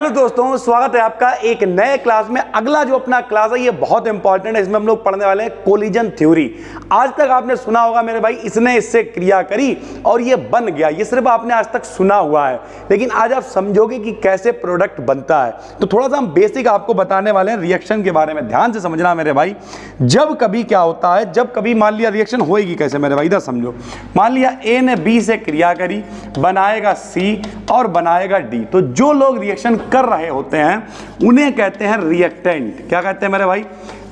Hello दोस्तों, स्वागत है आपका एक नए क्लास में। अगला जो अपना क्लास है, ये बहुत इंपॉर्टेंट है, इसमें हम लोग पढ़ने वाले हैं कोलिजन थ्योरी आज तक आपने सुना होगा मेरे भाई, इसने इससे क्रिया करी और ये बन गया। ये सिर्फ़ आपने आज तक सुना हुआ है। लेकिन आज आप समझोगे कि कैसे प्रोडक्ट बनता है। तो थोड़ा सा हम बेसिक आपको बताने वाले हैं रिएक्शन के बारे में। ध्यान से समझना मेरे भाई, जब कभी क्या होता है, जब कभी मान लिया रिएक्शन होएगी कैसे मेरे भाई, इधर समझो। मान लिया ए ने बी से क्रिया करी, बनाएगा सी और बनाएगा डी तो जो लोग रिएक्शन कर रहे होते हैं, उन्हें कहते हैं रिएक्टेंट क्या कहते हैं मेरे भाई?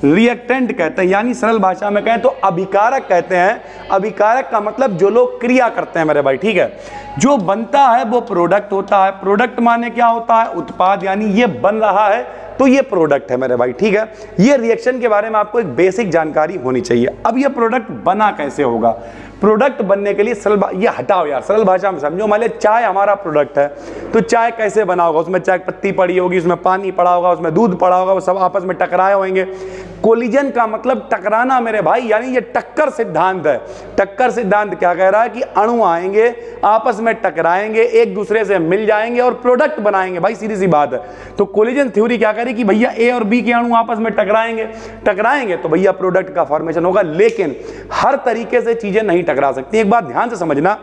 रिएक्टेंट कहते हैं, यानी सरल भाषा में कहें तो अभिकारक कहते हैं। अभिकारक का मतलब जो लोग क्रिया करते हैं मेरे भाई, ठीक है? जो बनता है वो प्रोडक्ट होता है। प्रोडक्ट माने क्या होता है? उत्पाद, यानी ये बन रहा है तो ये प्रोडक्ट है मेरे भाई, ठीक है? ये रिएक्शन के बारे में आपको एक बेसिक जानकारी होनी चाहिए। अब ये प्रोडक्ट बना कैसे होगा? प्रोडक्ट बनने के लिए सरल ये हटाओ यार, सरल भाषा में समझो। मान लिया चाय हमारा प्रोडक्ट है तो चाय कैसे बना होगा? उसमें चाय पत्ती पड़ी होगी, उसमें पानी पड़ा होगा, उसमें दूध पड़ा होगा, वो सब आपस में टकराए होंगे। कोलिजन का मतलब टकराना मेरे भाई, यानी ये टक्कर सिद्धांत है। टक्कर सिद्धांत क्या कह रहा है कि अणु आएँगे, आपस में टकराएँगे, एक दूसरे से मिल जाएँगे और प्रोडक्ट बनाएँगे। भाई सीधी सी बात है। तो कोलिजन थ्योरी क्या कह रही कि भैया ए और बी के अणु आपस में टकराएँगे? टकराएँगे तो भैया प्रोडक्ट का फॉर्मेशन होगा, लेकिन हर तरीके से चीज़ें नहीं टकरा सकती है। एक बात ध्यान से समझना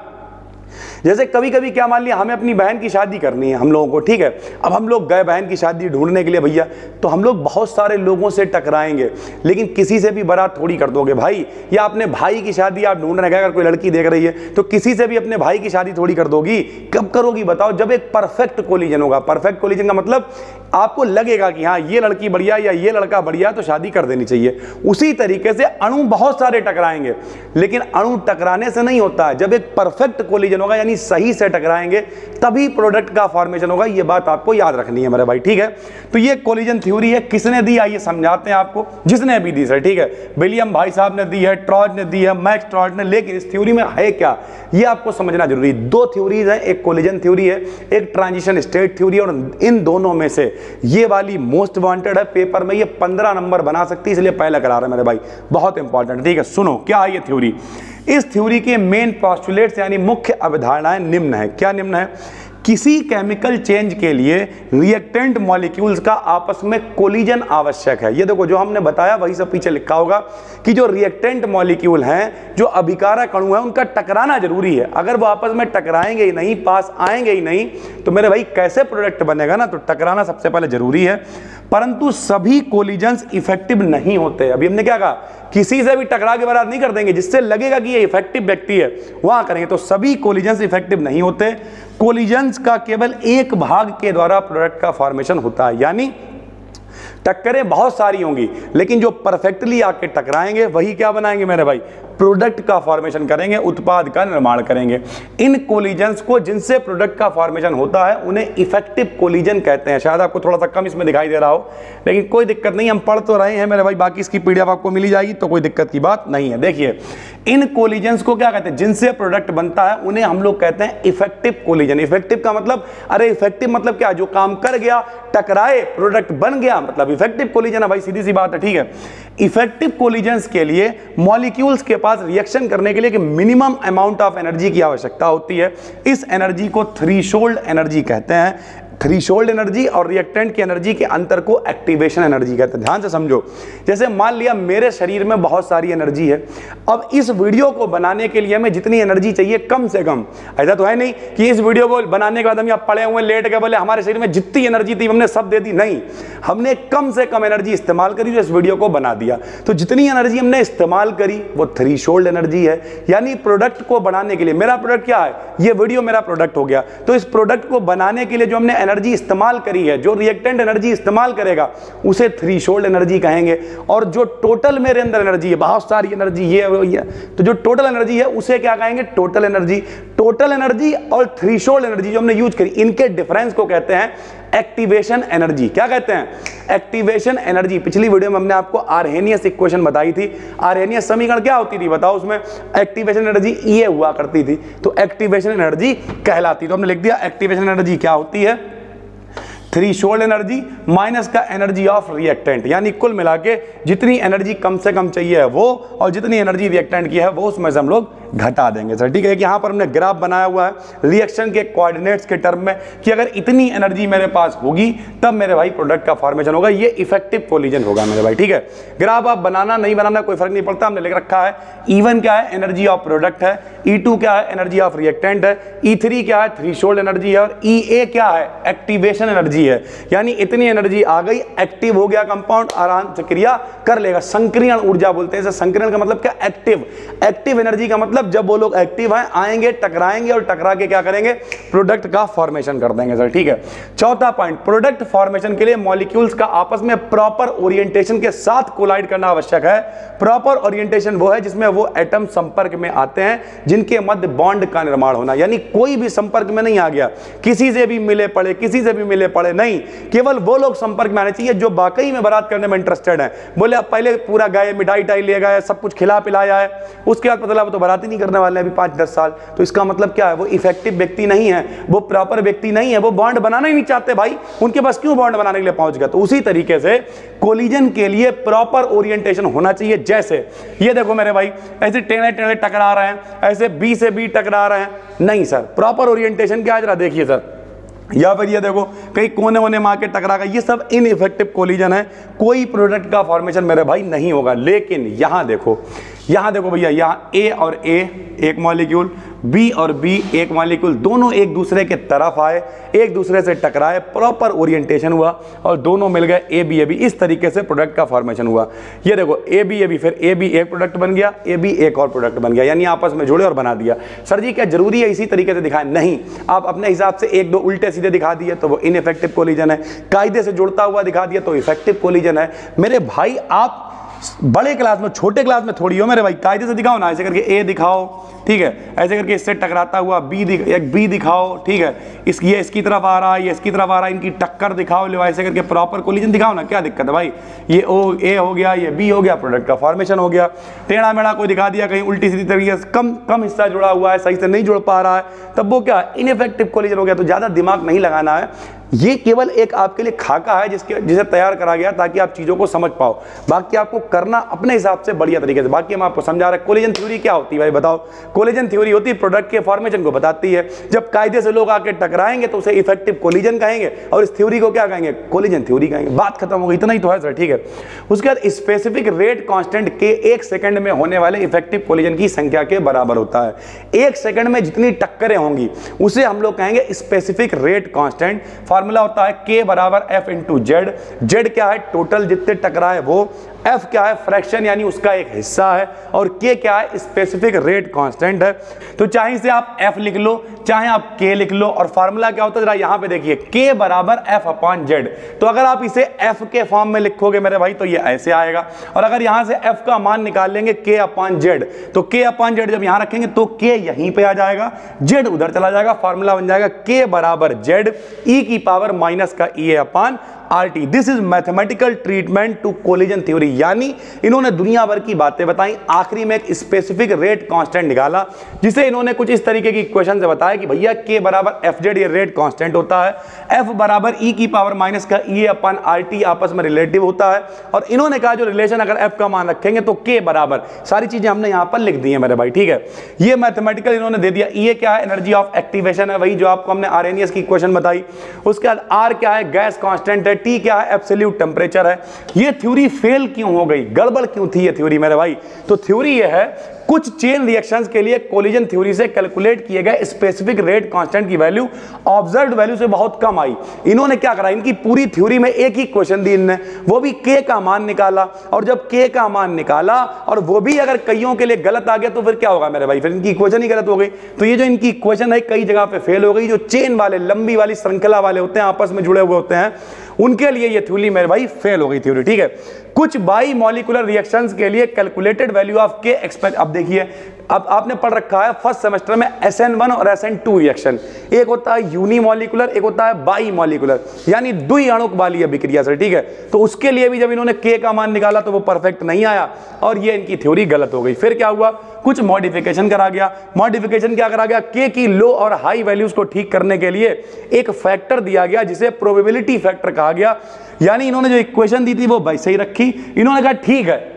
जैसे कभी कभी क्या मान लिया, हमें अपनी बहन की शादी करनी है हम लोगों को, ठीक है? अब हम लोग गए बहन की शादी ढूँढने के लिए भैया तो हम लोग बहुत सारे लोगों से टकराएँगे, लेकिन किसी से भी बारात थोड़ी कर दोगे भाई, या अपने भाई की शादी आप ढूँढने गए, अगर कोई लड़की देख रही है तो किसी से भी अपने भाई की शादी थोड़ी कर दोगी? कब करोगी बताओ? जब एक परफेक्ट कोलिजन होगा परफेक्ट कोलिजन का मतलब आपको लगेगा कि हाँ ये लड़की बढ़िया या ये लड़का बढ़िया तो शादी कर देनी चाहिए। उसी तरीके से अणु बहुत सारे टकराएँगे, लेकिन अणु टकराने से नहीं होता जब एक परफेक्ट कोलिजन होगा, यानी सही से टकराएँगे, तभी प्रोडक्ट का फॉर्मेशन होगा। ये बात आपको याद रखनी है मेरे भाई, ठीक है? तो ये कोलिजन थ्योरी है, किसने दी? आइए समझाते हैं आपको। जिसने भी दी सर ठीक है? विलियम भाई साहब ने दी है ट्रॉज ने दी है मैक्स ट्रॉज ने, लेकिन इस थ्योरी में है क्या? ये आपको समझना ज़रूरी दो थ्योरीज है, एक कोलिजन थ्योरी है, एक ट्रांजिशन स्टेट थ्योरी और इन दोनों में से ये वाली मोस्ट वांटेड है पेपर में ये पंद्रह नंबर बना सकती है, इसलिए पहले करा रहे हैं मेरे भाई। बहुत इंपॉर्टेंट ठीक है? सुनो, क्या है ये थ्योरी इस थ्योरी के मेन पॉस्टुलेट्स यानी मुख्य अवधारणाएँ निम्न है। क्या निम्न है? किसी केमिकल चेंज के लिए रिएक्टेंट मॉलिक्यूल्स का आपस में कोलिजन आवश्यक है। ये देखो, जो हमने बताया, वही सब पीछे लिखा होगा कि जो रिएक्टेंट मॉलिक्यूल हैं, जो अभिकारक अणु हैं, उनका टकराना ज़रूरी है। अगर वो आपस में टकराएँगे ही नहीं, पास आएँगे ही नहीं तो मेरे भाई, कैसे प्रोडक्ट बनेगा ना? तो टकराना सबसे पहले ज़रूरी है। परंतु सभी कोलिजन्स इफ़ेक्टिव नहीं होते। अभी हमने क्या कहा? किसी से भी टकरा के बरात नहीं कर देंगे, जिससे लगेगा कि ये इफ़ेक्टिव व्यक्ति है, वहाँ करेंगे। तो सभी कोलिजन्स इफ़ेक्टिव नहीं होते। कोलिजन्स का केवल एक भाग के द्वारा प्रोडक्ट का फॉर्मेशन होता है। यानी टक्करें बहुत सारी होंगी, लेकिन जो परफेक्टली आके टकराएँगे, वही क्या बनाएँगे मेरे भाई? प्रोडक्ट का फॉर्मेशन करेंगे, उत्पाद का निर्माण करेंगे। इन कोलिजन्स को जिनसे प्रोडक्ट का फॉर्मेशन होता है, उन्हें इफ़ेक्टिव कोलिजन कहते हैं। शायद आपको थोड़ा सा कम इसमें दिखाई दे रहा हो, लेकिन कोई दिक्कत नहीं, हम पढ़ तो रहे हैं मेरे भाई, बाकी इसकी पीडीएफ आपको मिली जाएगी तो कोई दिक्कत की बात नहीं है। देखिए इन कोलिजन्स को क्या कहते हैं? जिनसे प्रोडक्ट बनता है, उन्हें हम लोग कहते हैं इफ़ेक्टिव कोलिजन इफ़ेक्टिव का मतलब अरे इफ़ेक्टिव मतलब क्या? जो काम कर गया, टकराए प्रोडक्ट बन गया मतलब इफ़ेक्टिव कोलिजन है भाई, सीधी सी बात है, ठीक है? इफ़ेक्टिव कोलिजन के लिए मॉलिक्यूल्स के पास रिएक्शन करने के लिए कि मिनिमम अमाउंट ऑफ़ एनर्जी की आवश्यकता होती है। इस एनर्जी को थ्रीशोल्ड एनर्जी कहते हैं। थ्रीशोल्ड एनर्जी और रिएक्टेंट की एनर्जी के अंतर को एक्टिवेशन एनर्जी कहते हैं। ध्यान से समझो। जैसे मान लिया मेरे शरीर में बहुत सारी एनर्जी है। अब इस वीडियो को बनाने के लिए हमें जितनी एनर्जी चाहिए कम से कम। ऐसा तो है नहीं कि इस वीडियो को बनाने के बाद हम यहाँ पड़े हुए लेट के बोले हमारे शरीर में जितनी एनर्जी थी हमने सब दे दी। नहीं, हमने कम से कम एनर्जी इस्तेमाल करी जो इस वीडियो को बना दिया। तो जितनी एनर्जी हमने इस्तेमाल करी, वो थ्री शोल्ड एनर्जी है। यानी प्रोडक्ट को बनाने के लिए, मेरा प्रोडक्ट क्या है? ये वीडियो मेरा प्रोडक्ट हो गया। तो इस प्रोडक्ट को बनाने के लिए जो हमने एनर्जी इस्तेमाल करी है, जो रिएक्टेंट एनर्जी इस्तेमाल करेगा, उसे थ्री एनर्जी कहेंगे। और जो टोटल मेरे अंदर एनर्जी है, बहुत सारी एनर्जी ये है तो जो टोटल एनर्जी है, उसे क्या कहेंगे? टोटल एनर्जी टोटल एनर्जी और थ्री एनर्जी जो हमने यूज़ करी, इनके डिफरेंस को कहते हैं एक्टिवेशन एनर्जी क्या कहते हैं? एक्टिवेशन एनर्जी पिछली वीडियो में हमने आपको आर्हेनियस इक्वेशन बताई थी। आर्हेनियस समीकरण क्या होती थी, बताओ उसमें? एक्टिवेशन एनर्जी ये हुआ करती थी। तो एक्टिवेशन एनर्जी कहलाती। तो हमने लिख दिया एक्टिवेशन एनर्जी क्या होती है? थ्री शोल्ड एनर्जी माइनस का एनर्जी ऑफ़ रिएक्टेंट यानी कुल मिला के जितनी एनर्जी कम से कम चाहिए है वो और जितनी एनर्जी रिएक्टेंट की है वो उसमें से हम लोग घटा देंगे, सर। ठीक है यहाँ पर हमने ग्राफ बनाया हुआ है रिएक्शन के कोऑर्डिनेट्स के टर्म में, कि अगर इतनी एनर्जी मेरे पास होगी, तब मेरे भाई प्रोडक्ट का फॉर्मेशन होगा। ये इफ़ेक्टिव कोलिजन होगा मेरे भाई, ठीक है? ग्राफ आप बनाना, नहीं बनाना कोई फ़र्क नहीं पड़ता, हमने लिख रखा है। ईवन क्या है? एनर्जी ऑफ़ प्रोडक्ट है। ई टू क्या है? एनर्जी ऑफ़ रिएक्टेंट है। ई थ्री क्या है? थ्री शोल्ड एनर्जी है। और ई ए क्या है? एक्टिवेशन एनर्जी है। यानी इतनी एनर्जी आ गई एक्टिव हो गया कंपाउंड आराम से क्रिया कर लेगा। संक्रियण ऊर्जा बोलते हैं संक्रियण का मतलब क्या? एक्टिव एक्टिव एनर्जी का मतलब जब वो लोग एक्टिव हैं, आएँगे, टकराएँगे और टकरा के क्या करेंगे? प्रोडक्ट का फॉर्मेशन कर देंगे सर ठीक है? चौथा पॉइंट प्रोडक्ट फॉर्मेशन के लिए मॉलिक्यूल्स का आपस में प्रॉपर ओरिएंटेशन के साथ कोलाइड करना आवश्यक है। प्रॉपर ओरिएंटेशन वो है जिसमें वो एटम संपर्क में आते हैं, जिनके मध्य बॉन्ड का निर्माण होना। यानी कोई भी संपर्क में नहीं आ गया। किसी से भी मिले पड़े, किसी से भी मिले पड़े, नहीं। केवल वो लोग संपर्क में आने चाहिए जो वाकई में बारात करने में इंटरेस्टेड है। बोले पहले पूरा गए मिठाई टाई ले गए सब कुछ खिला पिलाया है। उसके बाद पता वो तो बारात नहीं करने वाले अभी पाँच, दस साल। तो इसका मतलब क्या है? वो इफ़ेक्टिव व्यक्ति नहीं है, वो प्रॉपर व्यक्ति नहीं है, वो बॉन्ड बनाना ही नहीं चाहते भाई। उनके पास क्यों बॉन्ड बनाने के लिए पहुँच गया? तो उसी तरीके से कोलिजन के लिए प्रॉपर ओरिएंटेशन होना चाहिए। जैसे, ये देखो मेरे भाई, ऐसे टेने टेने टकरा रहे हैं, ऐसे बी से बी टकरा रहे हैं। नहीं सर प्रॉपर ओरिएंटेशन क्या जरा देखिए सर। या फिर ये देखो, कहीं कोने वोने मार के टकरा गया ये सब इनइफेक्टिव कोलिजन है। कोई प्रोडक्ट का फॉर्मेशन मेरे भाई नहीं होगा। लेकिन यहाँ देखो यहाँ देखो भैया, यहाँ ए और ए एक मॉलिक्यूल बी और बी एक मॉलिक्यूल दोनों एक दूसरे के तरफ़ आए, एक दूसरे से टकराए प्रॉपर ओरिएंटेशन हुआ और दोनों मिल गए ए बी ए बी इस तरीके से प्रोडक्ट का फॉर्मेशन हुआ। ये देखो ए बी ए बी फिर ए बी एक प्रोडक्ट बन गया ए बी एक और प्रोडक्ट बन गया। यानी आपस में जुड़े और बना दिया। सर जी, क्या ज़रूरी है इसी तरीके से दिखाएँ? नहीं। आप अपने हिसाब से एक दो उल्टे सीधे दिखा दिए तो वो इनफेक्टिव कोलिजन है। कायदे से जुड़ता हुआ दिखा दिया तो इफ़ेक्टिव कोलिजन है। मेरे भाई, आप बड़े क्लास में, छोटे क्लास में थोड़ी हो मेरे भाई। कायदे से दिखाओ ना, ऐसे करके ए दिखाओ, ठीक है? ऐसे करके इससे टकराता हुआ बी दिख बी दिखाओ, ठीक है? इस, ये इसकी तरफ़ आ रहा है, ये इसकी तरफ़ आ रहा है, इनकी टक्कर दिखाओ, लो ऐसे करके प्रॉपर कोलिजन दिखाओ ना, क्या दिक्कत है भाई? ये ओ ए हो गया, ये बी हो गया प्रोडक्ट का फॉर्मेशन हो गया। टेढ़ा मेढ़ा कोई दिखा दिया, कहीं उल्टी सीधी तरीके से कम कम हिस्सा जुड़ा हुआ है, सही से नहीं जुड़ पा रहा है, तब वो क्या इनफेक्टिव कोलिजन हो गया तो ज़्यादा दिमाग नहीं लगाना है। ये केवल एक आपके लिए खाका है जिसके, जिसे तैयार करा गया ताकि आप चीज़ों को समझ पाओ। बाकी आपको करना अपने हिसाब से बढ़िया तरीके से। बाकी हम आपको समझा रहे कोलिजन थ्योरी क्या होती है? भाई बताओ। कोलिजन थ्योरी होती है प्रोडक्ट के फॉर्मेशन को बताती है। जब कायदे से लोग आके टकराएँगे तो उसे इफ़ेक्टिव कोलिजन कहेंगे और इस थ्योरी को क्या कहेंगे? कोलिजन थ्योरी कहेंगे। बात खत्म होगी इतना ही तो है सर ठीक है। उसके बाद स्पेसिफिक रेट कॉन्स्टेंट के एक सेकंड में होने वाले इफ़ेक्टिव कोलिजन की संख्या के बराबर होता है। एक सेकंड में जितनी टक्करें होंगी, उसे हम लोग कहेंगे स्पेसिफिक रेट कॉन्स्टेंट फॉर्मूला होता है के बराबर एफ़ इंटू जेड जेड क्या है? टोटल जितने टकराए वो एफ़ क्या है? फ्रैक्शन यानी उसका एक हिस्सा है। और के क्या है? स्पेसिफिक रेट कांस्टेंट है। तो चाहे इसे आप एफ़ लिख लो, चाहे आप के लिख लो, और फार्मूला क्या होता है? जरा यहाँ पे देखिए। के बराबर एफ़ अपॉन जेड तो अगर आप इसे एफ़ के फॉर्म में लिखोगे मेरे भाई तो ये ऐसे आएगा। और अगर यहाँ से एफ़ का मान निकाल लेंगे के अपॉन जेड तो के अपॉन जेड जब यहाँ रखेंगे तो के यहीं पे आ जाएगा। जेड उधर चला जाएगा फार्मूला बन जाएगा के बराबर जेड ई की पावर माइनस का E upon R T this is mathematical treatment to collision theory यानी इन्होंने दुनिया भर की बातें बताई। आखिरी में एक स्पेसिफिक रेट कांस्टेंट निकाला, जिसे इन्होंने कुछ इस तरीके की क्वेश्चन से बताया कि भैया के बराबर एफ़ जेड ये रेट कांस्टेंट होता है। एफ़ बराबर ई e की पावर माइनस का ई अपन आर टी आपस में रिलेटिव होता है। और इन्होंने कहा, जो रिलेशन अगर एफ़ का मान रखेंगे तो के बराबर। सारी चीज़ें हमने यहाँ पर लिख दी है मेरे भाई, ठीक है? ये मैथमेटिकल इन्होंने दे दिया। ये क्या है? एनर्जी ऑफ़ एक्टिवेशन है वही जो आपको हमने आर की क्वेश्चन बताई। उसके बाद आर क्या है? गैस कॉन्स्टेंट है टी क्या है? एब्सोल्यूट टेम्परेचर है। ये थ्योरी फेल क्यों हो गई? गड़बड़ क्यों थी ये थ्योरी मेरे भाई? तो थ्योरी ये है, कुछ चेन रिएक्शंस के लिए कोलिजन थ्योरी से कैलकुलेट किए गए स्पेसिफिक रेट कांस्टेंट की वैल्यू ऑब्ज़र्व वैल्यू से बहुत कम आई। इन्होंने क्या करा? इनकी पूरी थ्योरी में एक ही क्वेश्चन दी इनने। वो भी के का मान निकाला। और जब के का मान निकाला, और वो भी अगर कईयों के लिए गलत आ गया तो फिर क्या होगा मेरे भाई? फिर इनकी इक्वेशन ही गलत हो गई। तो ये जो इनकी इक्वेशन है, कई जगह पे फेल हो गई। जो चेन वाले, लंबी वाली श्रृंखला वाले होते हैं, आपस में जुड़े हुए होते हैं उनके लिए ये थ्योरी मेरे भाई फेल हो गई थ्योरी, ठीक है? कुछ बाई मॉलिकुलर रिएक्शंस के लिए कैलकुलेटेड वैल्यू ऑफ़ के एक्सपेक्ट अब देखिए अब आपने पढ़ रखा है फ़र्स्ट सेमेस्टर में एस एन वन और एस एन टू रिएक्शन एक होता है यूनिमोलिकुलर एक होता है बाई मॉलिकुलर यानी दुई अणुक वाली अभिक्रिया से ठीक है? तो उसके लिए भी जब इन्होंने के का मान निकाला तो वो परफेक्ट नहीं आया और ये इनकी थ्योरी गलत हो गई। फिर क्या हुआ? कुछ मॉडिफिकेशन करा गया। मॉडिफिकेशन क्या करा गया? के की लो और हाई वैल्यूज़ को ठीक करने के लिए एक फैक्टर दिया गया, जिसे प्रोबेबिलिटी फैक्टर कहा गया। यानी इन्होंने जो इक्वेशन दी थी वो वैसे ही रखी। इन्होंने कहा, ठीक है,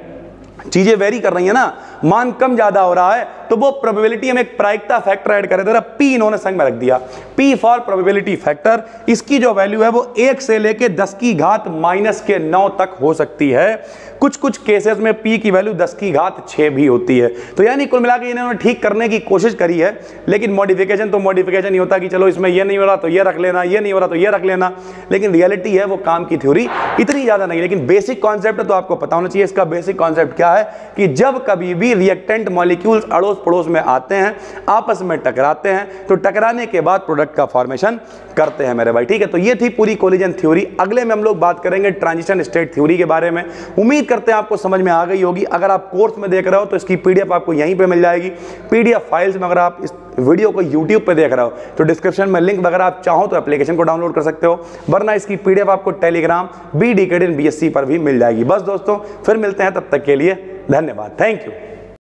चीज़ें वेरी कर रही है ना मान कम ज़्यादा हो रहा है तो वो प्रोबेबिलिटी हम एक प्रायिकता फैक्टर ऐड करें तो पी इन्होंने संग में रख दिया। पी फॉर प्रोबेबिलिटी फैक्टर इसकी जो वैल्यू है वो एक से लेके दस की घात माइनस के नौ तक हो सकती है। कुछ कुछ केसेस में पी की वैल्यू दस की घात छः भी होती है। तो यानी कुल मिला के इन्होंने ठीक करने की कोशिश करी है, लेकिन मॉडिफिकेशन तो मॉडिफिकेशन ही होता कि चलो इसमें ये नहीं हो रहा तो ये रख लेना, ये नहीं हो रहा तो ये रख लेना। लेकिन रियलिटी है वो काम की थ्योरी इतनी ज़्यादा नहीं, लेकिन बेसिक कॉन्सेप्ट तो आपको पता होना चाहिए, इसका बेसिक कॉन्सेप्ट क्या है कि जब कभी भी रिएक्टेंट मॉलिक्यूल्स अड़ोस पड़ोस में आते हैं, आपस में टकराते हैं तो टकराने के बाद प्रोडक्ट का फॉर्मेशन करते हैं मेरे भाई, ठीक है? तो ये थी पूरी कोलिजन थ्योरी अगले में हम लोग बात करेंगे ट्रांजिशन स्टेट थ्योरी के बारे में। उम्मीद करते हैं आपको समझ में आ गई होगी। अगर आप कोर्स में देख रहे हो तो इसकी पीडीएफ आपको यहीं पे मिल जाएगी। पीडीएफ फाइल्स में अगर आप इस वीडियो को यूट्यूब पर देख रहे हो तो डिस्क्रिप्शन में लिंक अगर आप चाहो तो एप्लीकेशन को डाउनलोड कर सकते हो। वरना इसकी पीडीएफ आपको टेलीग्राम बी डी पर भी मिल जाएगी। बस दोस्तों, फिर मिलते हैं, तब तक के लिए धन्यवाद। Thank you